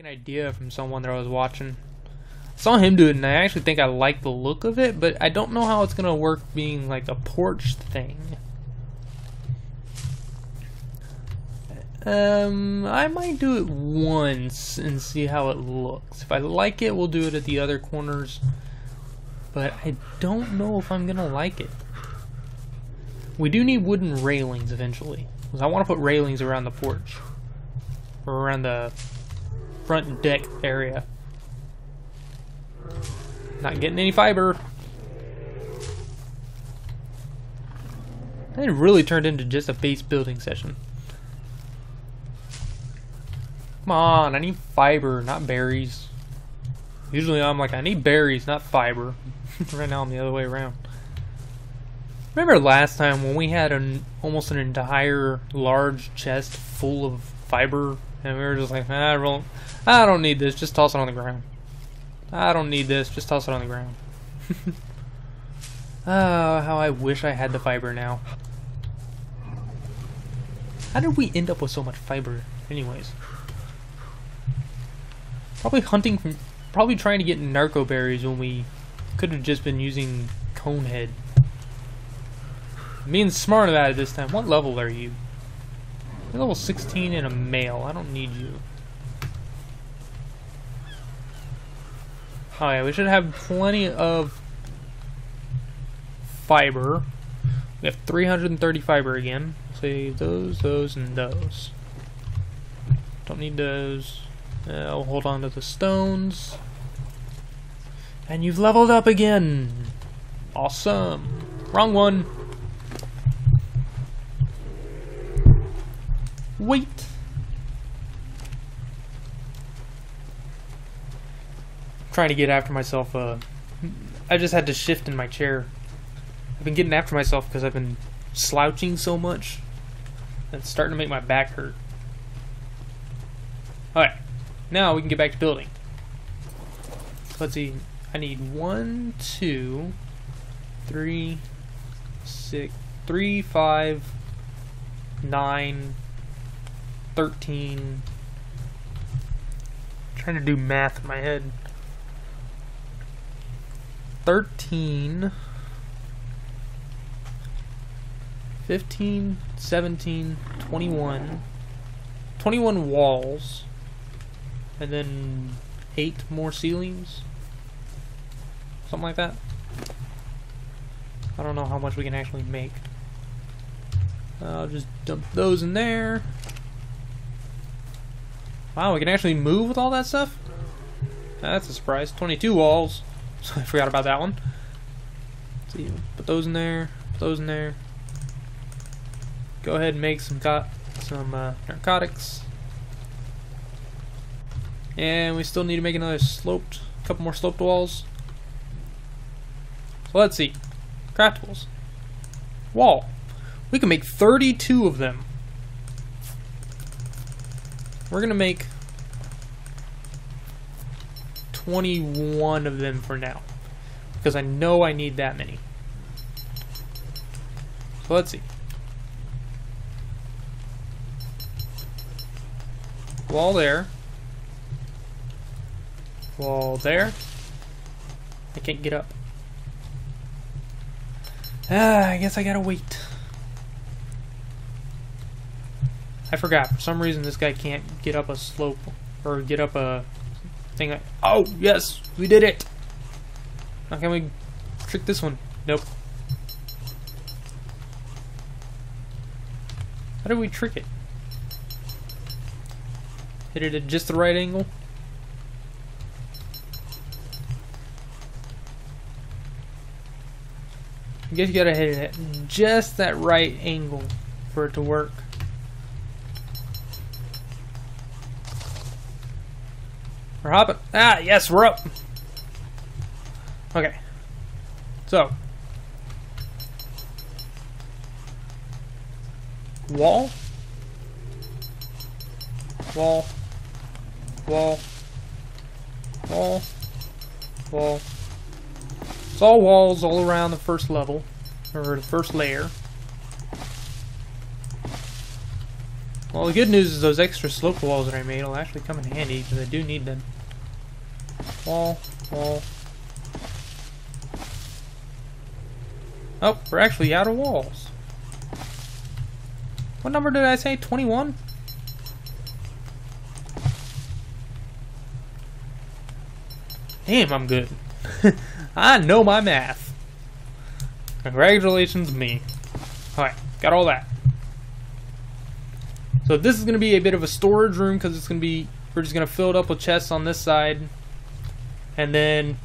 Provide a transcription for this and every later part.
an idea from someone that I was watching. I saw him do it, and I actually think I like the look of it, but I don't know how it's gonna work being like a porch thing. Um, I might do it once and see how it looks. If I like it, we'll do it at the other corners. But I don't know if I'm gonna like it. We do need wooden railings eventually. Because I want to put railings around the porch. Or around the front deck area. Not getting any fiber. It really turned into just a base building session. Come on, I need fiber, not berries. Usually I'm like, I need berries, not fiber. right now I'm the other way around. Remember last time when we had an almost an entire large chest full of fiber and we were just like, I don't, I don't need this, just toss it on the ground. I don't need this, just toss it on the ground. oh, how I wish I had the fiber now. How did we end up with so much fiber anyways? Probably hunting from, probably trying to get narco berries when we could have just been using conehead. Being smart about it this time. What level are you? You're level 16 and a male. I don't need you. Yeah, we should have plenty of fiber. We have 330 fiber again. Save those, those, and those. Don't need those. Uh, I'll hold on to the stones. And you've leveled up again! Awesome! Wrong one! Wait! trying to get after myself, uh... I just had to shift in my chair. I've been getting after myself because I've been slouching so much. It's starting to make my back hurt. Alright. Now we can get back to building. Let's see. I need one, two, three, six, three, five, nine, thirteen. trying to do math in my head. 13, 15, 17, 21, 21 walls and then eight more ceilings. Something like that. I don't know how much we can actually make. I'll just dump those in there. Wow, we can actually move with all that stuff? That's a surprise. 22 walls. So I forgot about that one. Let's see, put those in there, put those in there. Go ahead and make some some uh, narcotics. And we still need to make another sloped, couple more sloped walls. So let's see. Craftables. Wall. We can make 32 of them. We're gonna make 21 of them for now. Because I know I need that many. So let's see. Wall there wall there. I can't get up. Ah, I guess I gotta wait. I forgot. For some reason, this guy can't get up a slope or get up a thing. Like, oh, yes, we did it. How can we trick this one? Nope. How do we trick it? Hit it at just the right angle? I guess you gotta hit it at just that right angle for it to work. We're hopping. Ah, yes, we're up. Okay. So. Wall. Wall. Wall. Wall. Wall. It's all walls all around the first level, or the first layer. Well, the good news is those extra slope walls that I made will actually come in handy because I do need them. Wall, wall. Oh, we're actually out of walls. What number did I say? 21? Damn, I'm good. I know my math. Congratulations, me. Alright, got all that. So this is going to be a bit of a storage room because it's going to be, we're just going to fill it up with chests on this side. And then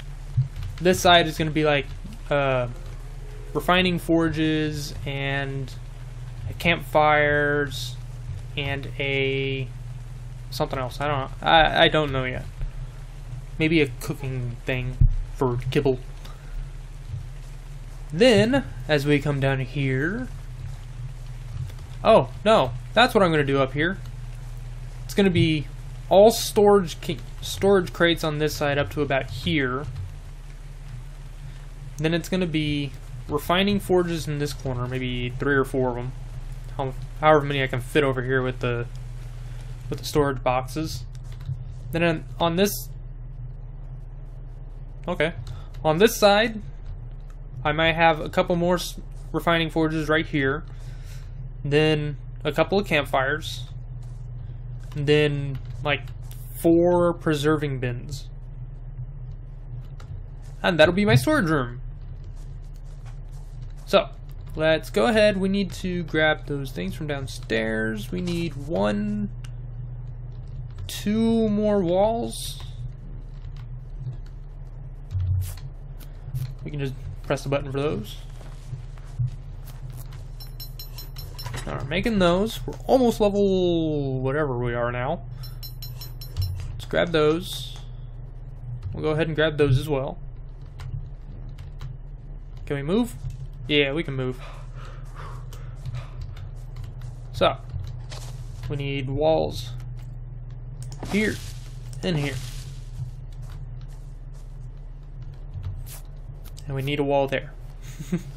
this side is going to be like uh, refining forges and campfires and a something else. I don't know. I, I don't know yet. Maybe a cooking thing for kibble. Then, as we come down here... Oh, no. That's what I'm going to do up here. It's going to be all storage storage crates on this side up to about here. Then it's going to be refining forges in this corner, maybe three or four of them. However many I can fit over here with the with the storage boxes. Then on this Okay. On this side, I might have a couple more refining forges right here. Then a couple of campfires. Then like four preserving bins. And that'll be my storage room. So, let's go ahead. We need to grab those things from downstairs. We need one, two more walls. We can just press the button for those. Alright, making those. We're almost level whatever we are now. Let's grab those. We'll go ahead and grab those as well. Can we move? Yeah, we can move. So, we need walls here and here. And we need a wall there.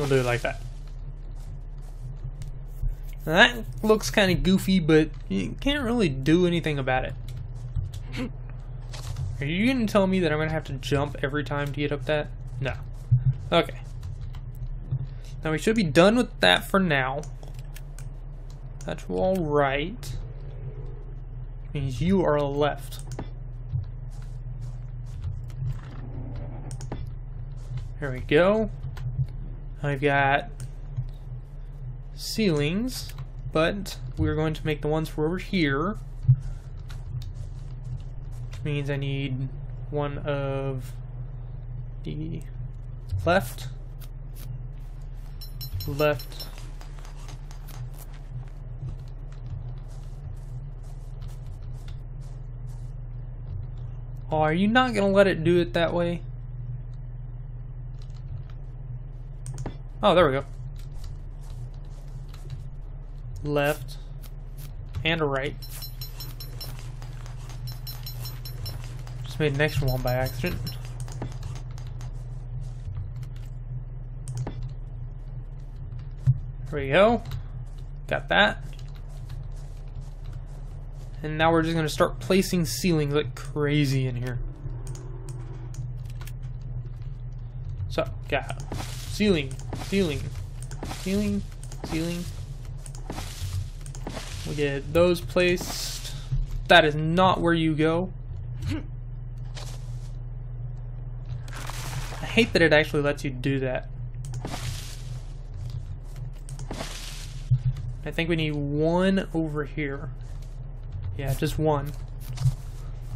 we'll do it like that. Now that looks kind of goofy, but you can't really do anything about it. Are you going to tell me that I'm going to have to jump every time to get up that? No. Okay. Now we should be done with that for now. That's all right. Means you are left. There we go. I've got ceilings, but we're going to make the ones for over here. Which means I need one of the left left. Oh, are you not going to let it do it that way? Oh, there we go. Left and right. Just made an extra one by accident. There we go. Got that. And now we're just going to start placing ceilings like crazy in here. So, got ceiling, ceiling, ceiling, ceiling. We get those placed. That is not where you go. I hate that it actually lets you do that. I think we need one over here. Yeah, just one.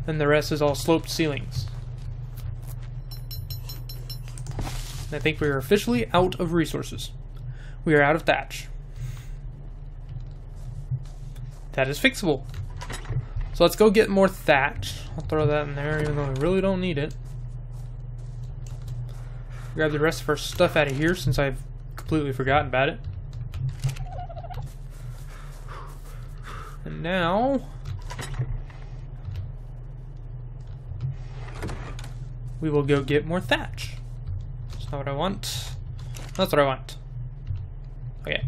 And the rest is all sloped ceilings. I think we are officially out of resources. We are out of thatch. That is fixable. So let's go get more thatch. I'll throw that in there even though we really don't need it. Grab the rest of our stuff out of here since I've completely forgotten about it. And now... we will go get more thatch. That's what I want. That's what I want. Okay.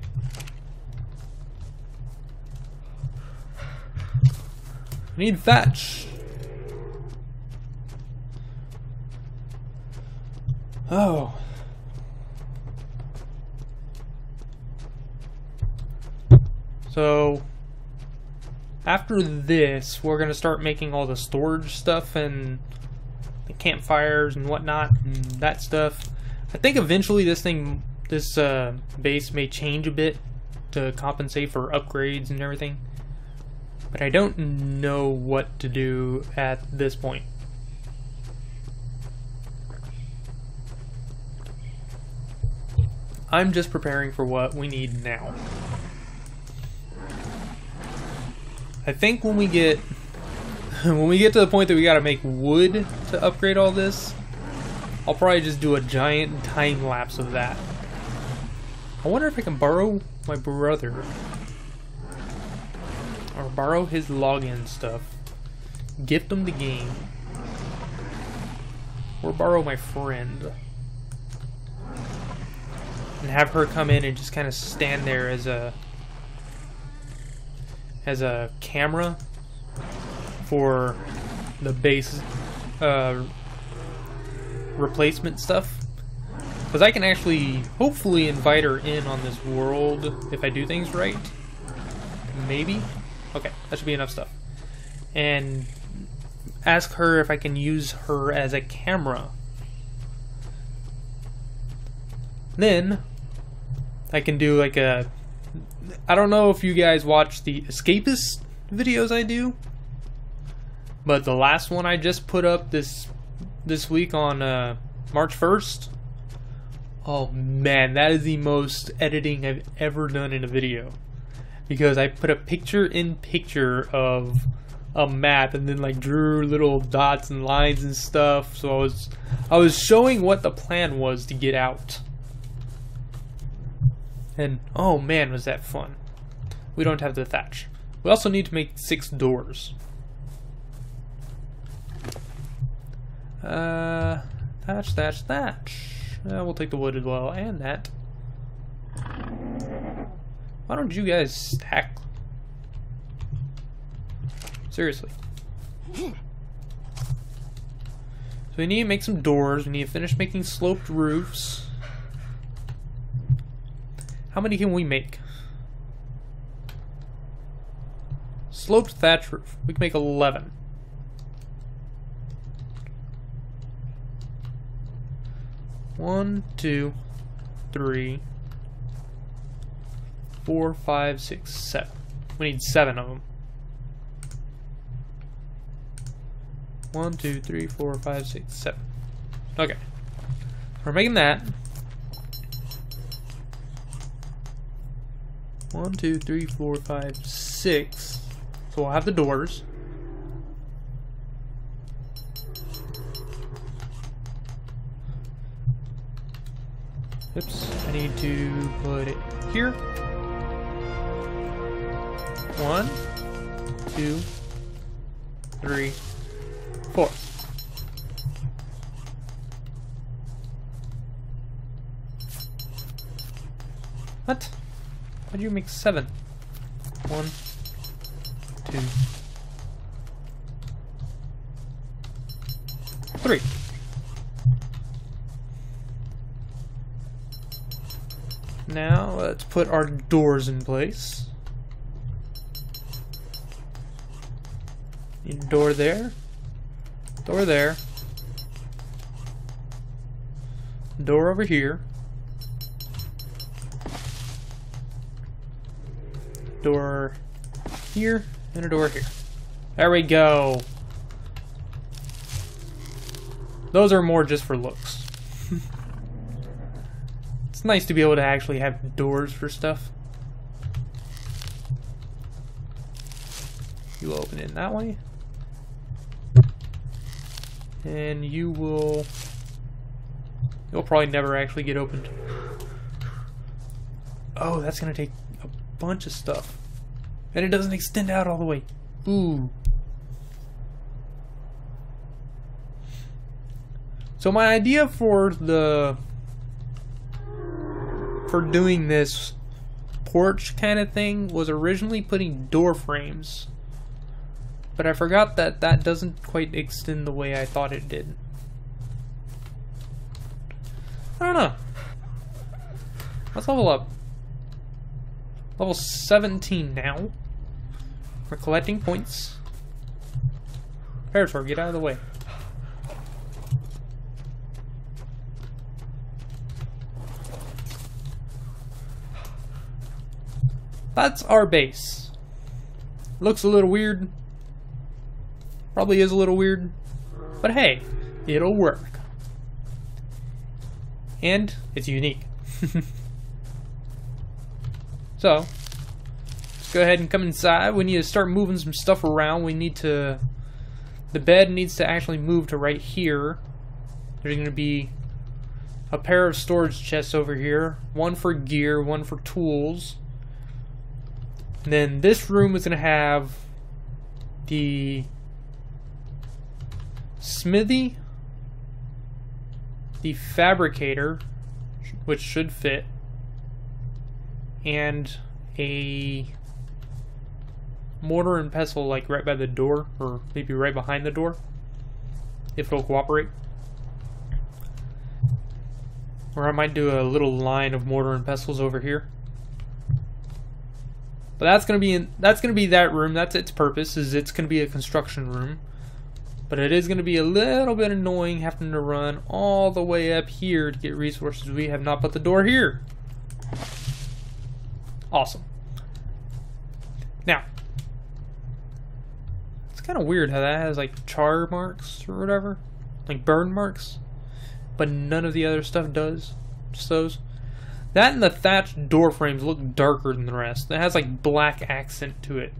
I need thatch. Oh. So, after this, we're going to start making all the storage stuff and the campfires and whatnot and that stuff. I think eventually this thing, this uh, base may change a bit to compensate for upgrades and everything. But I don't know what to do at this point. I'm just preparing for what we need now. I think when we get when we get to the point that we gotta make wood to upgrade all this, I'll probably just do a giant time lapse of that. I wonder if I can borrow my brother. Or borrow his login stuff. Gift him the game. Or borrow my friend. And have her come in and just kind of stand there as a as a camera for the base uh, replacement stuff. Because I can actually, hopefully, invite her in on this world if I do things right. Maybe? Okay, that should be enough stuff. And ask her if I can use her as a camera. Then, I can do like a I don't know if you guys watch the escapist videos I do, but the last one I just put up this this week on uh, March 1st. Oh man, that is the most editing I've ever done in a video. Because I put a picture in picture of a map and then like drew little dots and lines and stuff. So I was I was showing what the plan was to get out. And oh man, was that fun. We don't have the thatch. We also need to make six doors. Uh, thatch, thatch, thatch. Uh, we'll take the wood as well, and that. Why don't you guys stack? Seriously. So we need to make some doors. We need to finish making sloped roofs. How many can we make? Sloped thatch roof. We can make 11. One, two, three, four, five, six, seven. We need seven of them. One, two, three, four, five, six, seven. Okay. We're making that. One, two, three, four, five, six. So we'll have the doors. Oops, I need to put it here. One, two, three, four. What? How do you make seven? One, two, three. Now let's put our doors in place. Door there. Door there. Door over here. door here and a door here. There we go. Those are more just for looks. Nice to be able to actually have doors for stuff. You open it that way. And you will... You'll probably never actually get opened. Oh, that's going to take a bunch of stuff. And it doesn't extend out all the way. Ooh. So my idea for the for doing this porch kind of thing was originally putting door frames. But I forgot that that doesn't quite extend the way I thought it did. I don't know. Let's level up. Level 17 now. We're collecting points. Parasaur, get out of the way. That's our base. Looks a little weird. Probably is a little weird. But hey, it'll work. And it's unique. so, let's go ahead and come inside. We need to start moving some stuff around. We need to... The bed needs to actually move to right here. There's going to be a pair of storage chests over here. One for gear, one for tools. And then this room is going to have the smithy, the fabricator, which should fit, and a mortar and pestle like right by the door, or maybe right behind the door, if it'll cooperate. Or I might do a little line of mortar and pestles over here. But that's gonna be in, that's gonna be that room. That's its purpose. Is it's gonna be a construction room. But it is gonna be a little bit annoying having to run all the way up here to get resources. We have not put the door here. Awesome. Now, it's kind of weird how that has like char marks or whatever, like burn marks, but none of the other stuff does. Just those. That and the thatched door frames look darker than the rest. It has like black accent to it.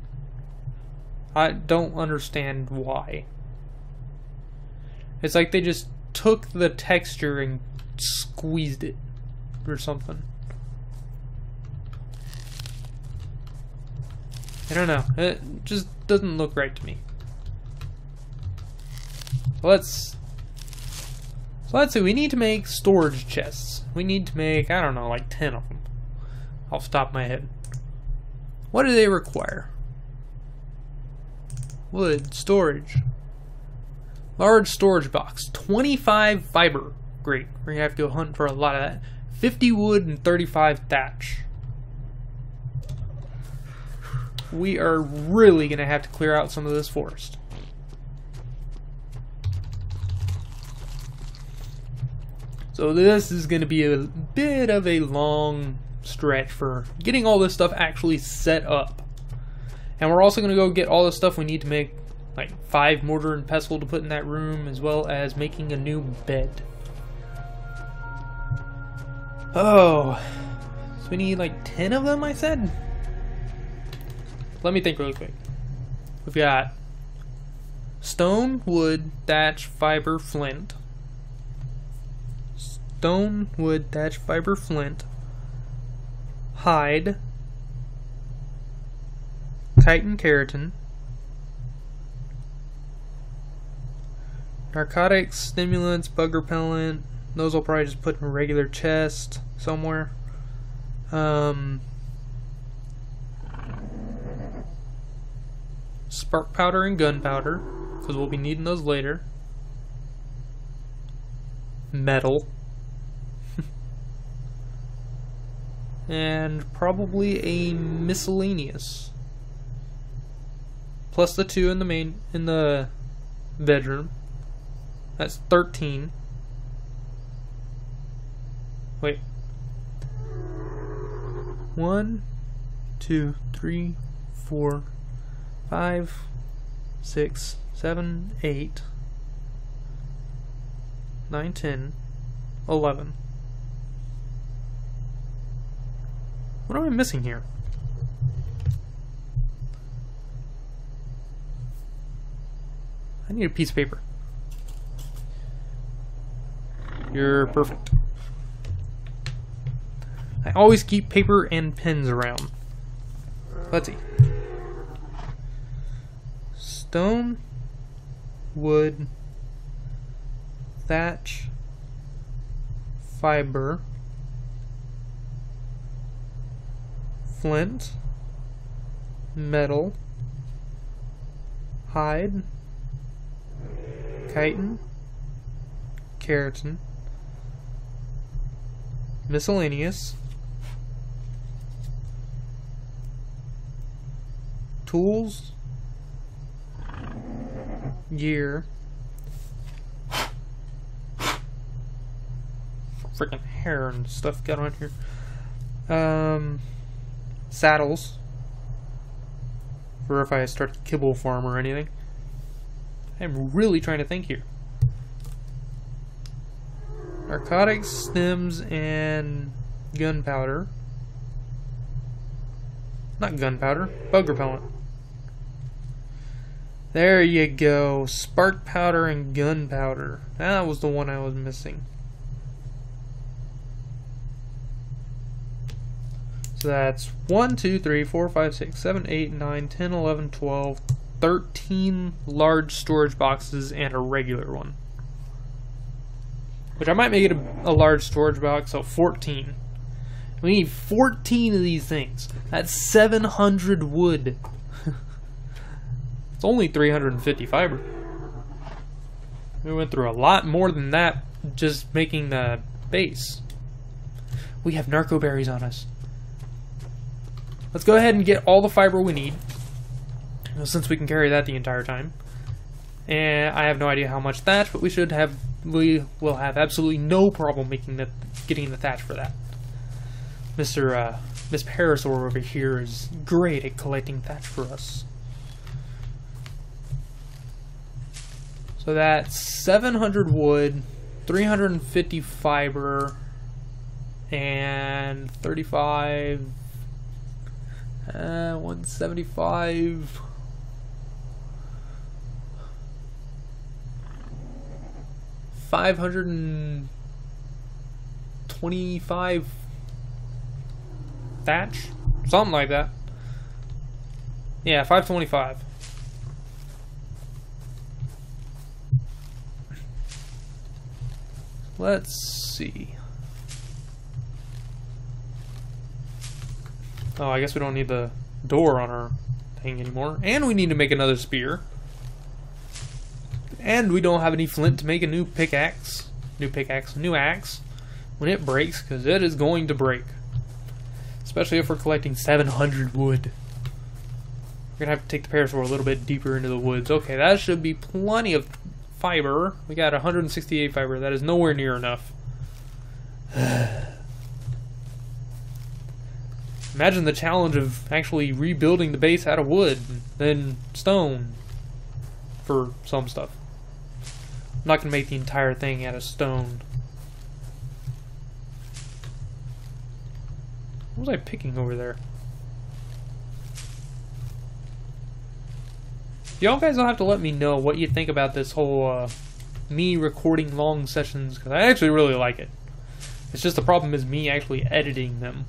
I don't understand why. It's like they just took the texture and squeezed it or something. I don't know. It just doesn't look right to me. let's so let's see, we need to make storage chests. We need to make, I don't know, like 10 of them. Off the top of my head. What do they require? Wood, storage. Large storage box. 25 fiber. Great. We're to have to go hunt for a lot of that. 50 wood and 35 thatch. We are really going to have to clear out some of this forest. So this is going to be a bit of a long stretch for getting all this stuff actually set up. And we're also going to go get all the stuff we need to make like five mortar and pestle to put in that room as well as making a new bed. Oh, so we need like 10 of them I said? Let me think really quick. We've got stone, wood, thatch, fiber, flint stone, wood, thatch, fiber, flint, hide, chitin keratin, narcotics, stimulants, bug repellent. Those I'll probably just put in a regular chest somewhere. Um, spark powder and gunpowder, because we'll be needing those later. Metal. And probably a miscellaneous. Plus the two in the main in the bedroom. That's 13. Wait. One, two, three, four, five, six, seven, eight, nine, ten, eleven. What am I missing here? I need a piece of paper. You're perfect. I always keep paper and pens around. Let's see. Stone, wood, thatch, fiber, flint, metal, hide, chitin, keratin, miscellaneous, tools, gear, freaking hair and stuff got on here. Um, saddles for if I start to kibble farm or anything. I'm really trying to think here. Narcotics, stems, and gunpowder. Not gunpowder, bug repellent. There you go. Spark powder and gunpowder. That was the one I was missing. So that's 1, 2, 3, 4, 5, 6, 7, 8, 9, 10, 11, 12, 13 large storage boxes and a regular one. Which I might make it a, a large storage box, so 14. We need 14 of these things. That's 700 wood. it's only 350 fiber. We went through a lot more than that just making the base. We have narco berries on us. Let's go ahead and get all the fiber we need. Since we can carry that the entire time. And I have no idea how much thatch, but we should have we will have absolutely no problem making the getting the thatch for that. Mr. Uh, Miss Parasaur over here is great at collecting thatch for us. So that's 700 wood, 350 fiber, and 35, uh, 175. Five hundred and twenty-five thatch? Something like that. Yeah, 525. Let's see. Oh, I guess we don't need the door on our thing anymore. And we need to make another spear. And we don't have any flint to make a new pickaxe. New pickaxe, new axe. When it breaks, because it is going to break. Especially if we're collecting 700 wood. We're going to have to take the parasaur a little bit deeper into the woods. Okay, that should be plenty of fiber. We got 168 fiber. That is nowhere near enough. Imagine the challenge of actually rebuilding the base out of wood, then stone for some stuff. I'm not going to make the entire thing out of stone. What was I picking over there? Y'all guys don't have to let me know what you think about this whole uh, me recording long sessions because I actually really like it. It's just the problem is me actually editing them.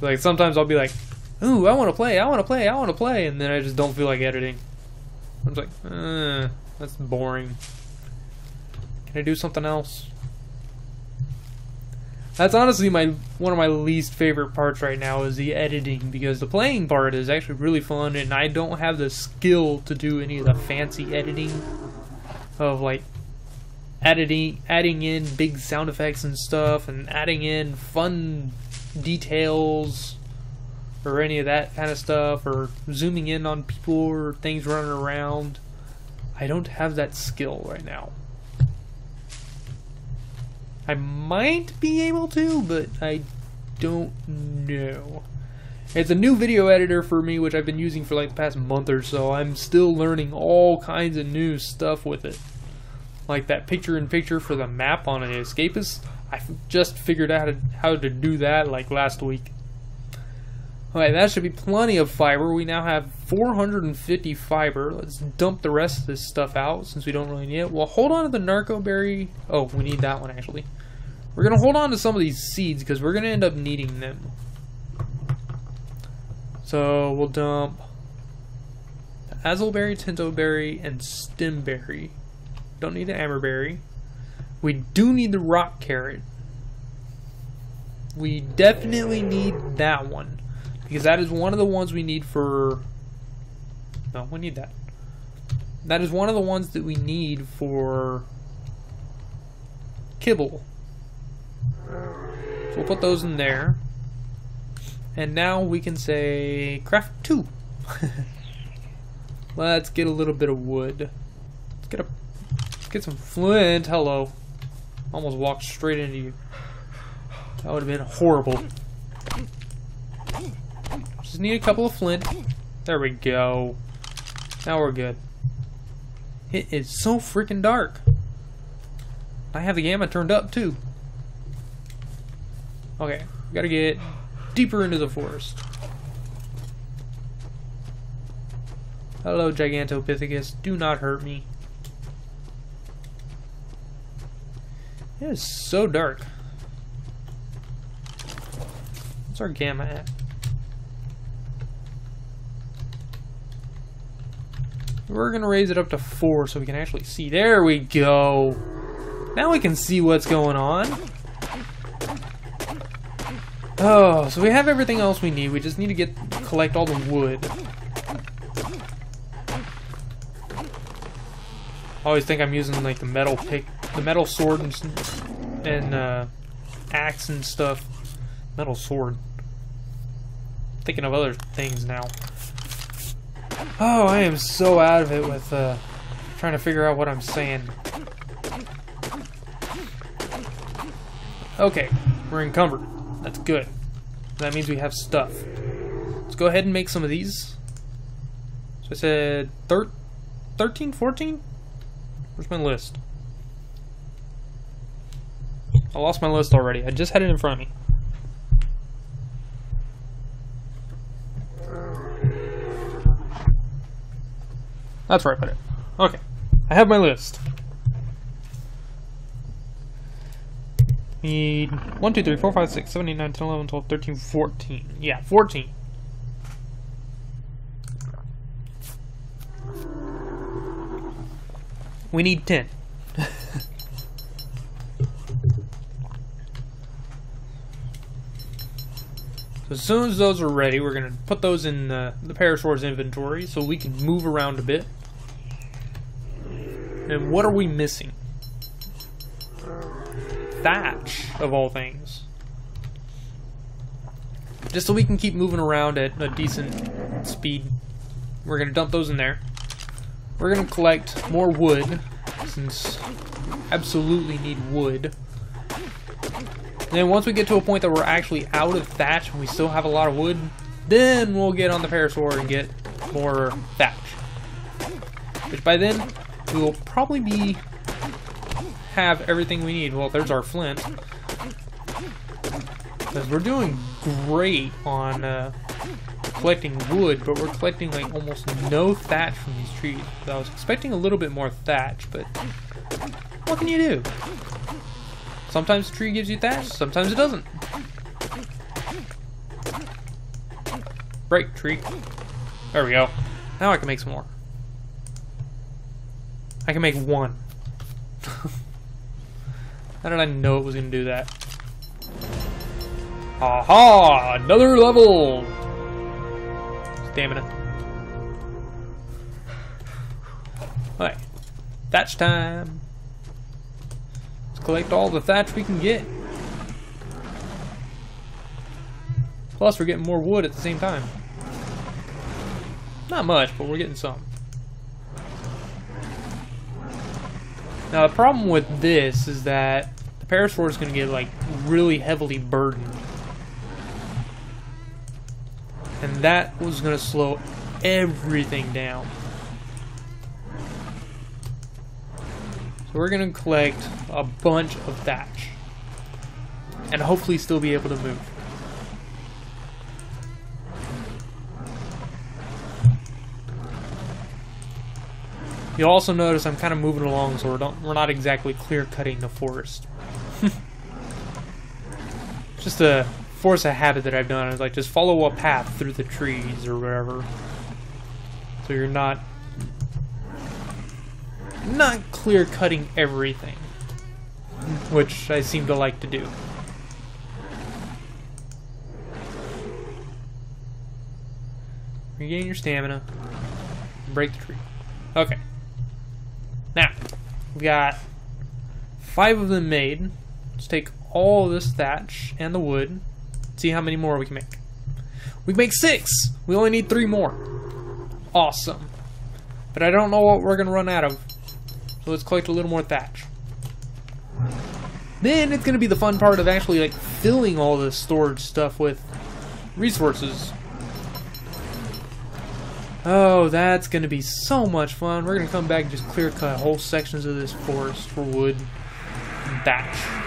Like sometimes I'll be like, "Ooh, I want to play, I want to play, I want to play," and then I just don't feel like editing. I'm just like, uh, that's boring. Can I do something else? That's honestly my one of my least favorite parts right now is the editing because the playing part is actually really fun and I don't have the skill to do any of the fancy editing of like editing adding in big sound effects and stuff and adding in fun details or any of that kind of stuff or zooming in on people or things running around. I don't have that skill right now. I might be able to, but I don't know. It's a new video editor for me, which I've been using for like the past month or so. I'm still learning all kinds of new stuff with it. Like that picture-in-picture for the map on an escapist. I just figured out how to do that like last week. Alright, that should be plenty of fiber. We now have 450 fiber. Let's dump the rest of this stuff out since we don't really need it. Well, hold on to the narco berry. Oh, we need that one actually. We're going to hold on to some of these seeds because we're going to end up needing them. So we'll dump Azulberry, Tintoberry, and Stimberry. Don't need the Amarberry. We do need the rock carrot. We definitely need that one. Because that is one of the ones we need for... No, we need that. That is one of the ones that we need for kibble. So we'll put those in there. And now we can say craft two. Let's get a little bit of wood. Let's get a get some flint. Hello. Almost walked straight into you. That would have been horrible. Just need a couple of flint. There we go. Now we're good. It is so freaking dark. I have the gamma turned up too. Okay, gotta get deeper into the forest. Hello, Gigantopithecus. Do not hurt me. It is so dark. What's our gamma at? We're going to raise it up to 4 so we can actually see. There we go. Now we can see what's going on. Oh, so we have everything else we need. We just need to get collect all the wood. I always think I'm using like the metal pick, the metal sword and, and uh, axe and stuff. Metal sword. Thinking of other things now. Oh, I am so out of it with uh, trying to figure out what I'm saying. Okay, we're encumbered. That's good. That means we have stuff. Let's go ahead and make some of these. So I said thir 13, 14? Where's my list? I lost my list already. I just had it in front of me. That's where I put it. Okay. I have my list. Need 1, 2, 3, 4, 5, 6, 7, 8, 9, 10, 11, 12, 13, 14. Yeah, 14. We need 10. So as soon as those are ready, we're going to put those in the, the Parasaur's inventory so we can move around a bit. And what are we missing? Thatch, of all things. Just so we can keep moving around at a decent speed. We're going to dump those in there. We're going to collect more wood, since absolutely need wood. Then once we get to a point that we're actually out of thatch and we still have a lot of wood, then we'll get on the parasaur and get more thatch. Which by then, we will probably be have everything we need. Well, there's our flint. Because we're doing great on uh, collecting wood, but we're collecting like almost no thatch from these trees. So I was expecting a little bit more thatch, but what can you do? Sometimes the tree gives you thatch, sometimes it doesn't. Break, tree. There we go. Now I can make some more. I can make one. How did I know it was going to do that? Aha! Another level! Stamina. Alright. Thatch time! Collect all the thatch we can get. Plus, we're getting more wood at the same time. Not much, but we're getting some. Now, the problem with this is that the Parasaur is going to get, like, really heavily burdened. And that was going to slow everything down. So we're going to collect a bunch of thatch. And hopefully still be able to move. You'll also notice I'm kind of moving along so we're, don't, we're not exactly clear cutting the forest. just a force a habit that I've done is like just follow a path through the trees or whatever. So you're not not clear cutting everything. which I seem to like to do. Regain your stamina. Break the tree. Okay. Now, we've got five of them made. Let's take all this thatch and the wood. See how many more we can make. We can make six! We only need three more. Awesome. But I don't know what we're gonna run out of. So let's collect a little more thatch. Then it's gonna be the fun part of actually like filling all the storage stuff with resources. Oh, that's gonna be so much fun. We're gonna come back and just clear cut whole sections of this forest for wood thatch.